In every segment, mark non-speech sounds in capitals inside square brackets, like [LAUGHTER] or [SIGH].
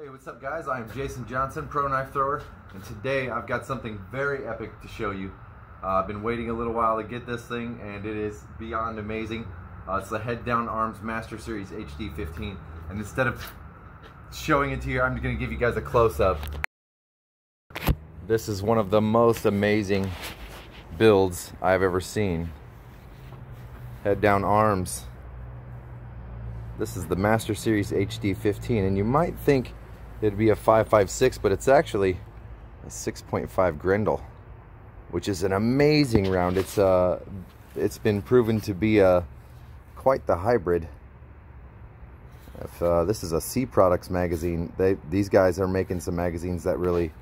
Hey, what's up guys? I am Jason Johnson, Pro Knife Thrower, and today I've got something very epic to show you. Uh, I've been waiting a little while to get this thing, and it is beyond amazing. Uh, it's the Head Down Arms Master Series HD 15, and instead of showing it to you, I'm going to give you guys a close-up. This is one of the most amazing builds I've ever seen. Head Down Arms. This is the Master Series HD 15, and you might think it'd be a 5.56, but it's actually a 6.5 Grendel, which is an amazing round. It's uh, it's been proven to be uh, quite the hybrid. If uh, this is a C Products magazine, they these guys are making some magazines that really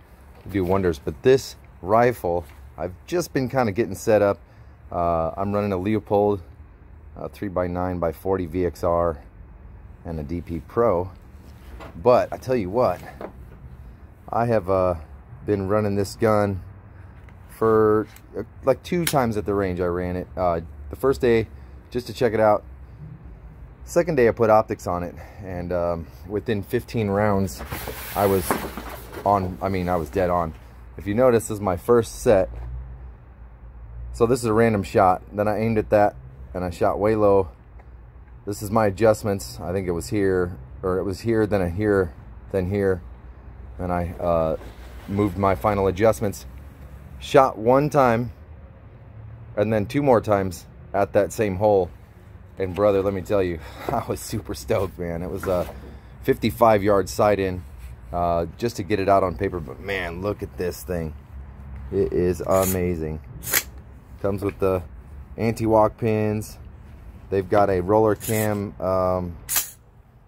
do wonders. But this rifle, I've just been kind of getting set up. Uh, I'm running a Leupold uh, 3x9 by 40 VXR and a DP Pro but I tell you what, I have uh, been running this gun for uh, like two times at the range I ran it. Uh, the first day, just to check it out. Second day I put optics on it and um, within 15 rounds I was on, I mean I was dead on. If you notice this is my first set. So this is a random shot. Then I aimed at that and I shot way low. This is my adjustments. I think it was here or it was here, then here, then here. And I uh, moved my final adjustments. Shot one time, and then two more times at that same hole. And brother, let me tell you, [LAUGHS] I was super stoked, man. It was a 55 yard sight in uh, just to get it out on paper. But man, look at this thing. It is amazing. Comes with the anti-walk pins. They've got a roller cam um,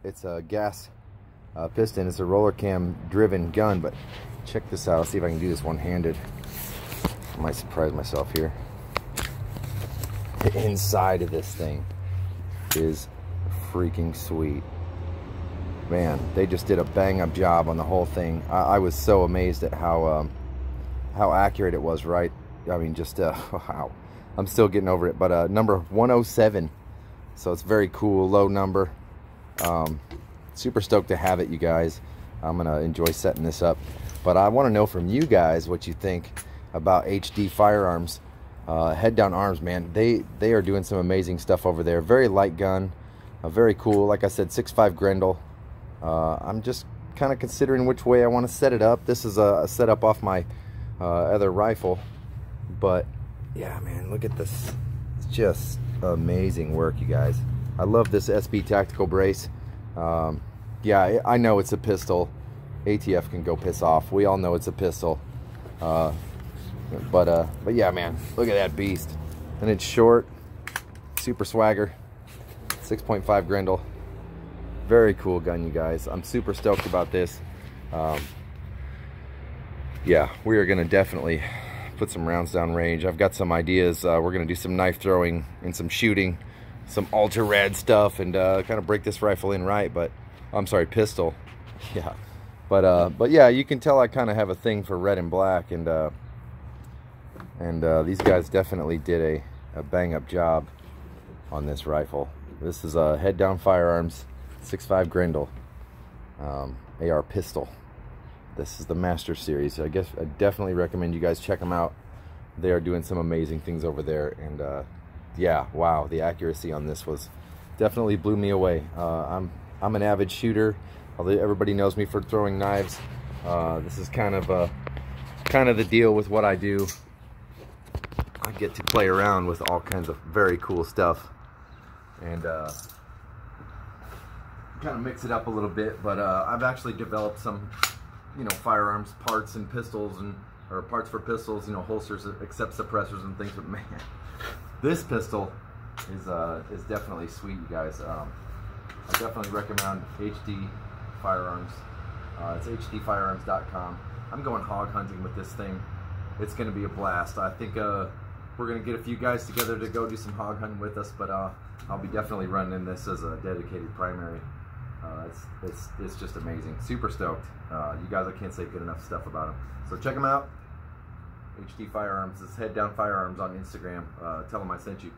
it's a gas uh, piston. It's a roller cam driven gun, but check this out. See if I can do this one-handed. I might surprise myself here. The inside of this thing is freaking sweet. Man, they just did a bang-up job on the whole thing. I, I, was so amazed at how um, how accurate it was, right? I mean, just, uh, [LAUGHS] wow. I'm still getting over it, but uh, number 107. So it's very cool, low number. Um, super stoked to have it, you guys. I'm going to enjoy setting this up. But I want to know from you guys what you think about HD firearms. Uh, head down arms, man. They they are doing some amazing stuff over there. Very light gun, uh, very cool. Like I said, 6.5 Grendel. Uh, I'm just kind of considering which way I want to set it up. This is a, a setup off my uh, other rifle. But yeah, man, look at this. It's just amazing work, you guys. I love this SB tactical brace. Um, yeah, I know it's a pistol. ATF can go piss off. We all know it's a pistol. Uh, but uh, but yeah, man, look at that beast. And it's short, super swagger, 6.5 Grendel. Very cool gun, you guys. I'm super stoked about this. Um, yeah, we are gonna definitely put some rounds down range. I've got some ideas. Uh, we're gonna do some knife throwing and some shooting some ultra red stuff and uh, kind of break this rifle in right. But I'm sorry, pistol. [LAUGHS] Yeah. But uh, but yeah, you can tell I kind of have a thing for red and black, and uh, and uh, these guys definitely did a, a bang up job on this rifle. This is a head down firearms 6.5 Grendel um, AR pistol. This is the Master Series. I guess I definitely recommend you guys check them out. They are doing some amazing things over there, and uh, yeah, wow, the accuracy on this was definitely blew me away. Uh, I'm I'm an avid shooter. Although everybody knows me for throwing knives, uh, this is kind of a kind of the deal with what I do. I get to play around with all kinds of very cool stuff, and uh, kind of mix it up a little bit. But uh, I've actually developed some, you know, firearms parts and pistols and or parts for pistols, you know, holsters, except suppressors and things. But man, this pistol is uh, is definitely sweet, you guys. Um, I definitely recommend HD Firearms. Uh, it's hdfirearms.com. I'm going hog hunting with this thing. It's going to be a blast. I think uh, we're going to get a few guys together to go do some hog hunting with us, but uh, I'll be definitely running this as a dedicated primary. Uh, it's, it's, it's just amazing. Super stoked. Uh, you guys, I can't say good enough stuff about them. So check them out. HD Firearms. It's Head Down Firearms on Instagram. Uh, tell them I sent you.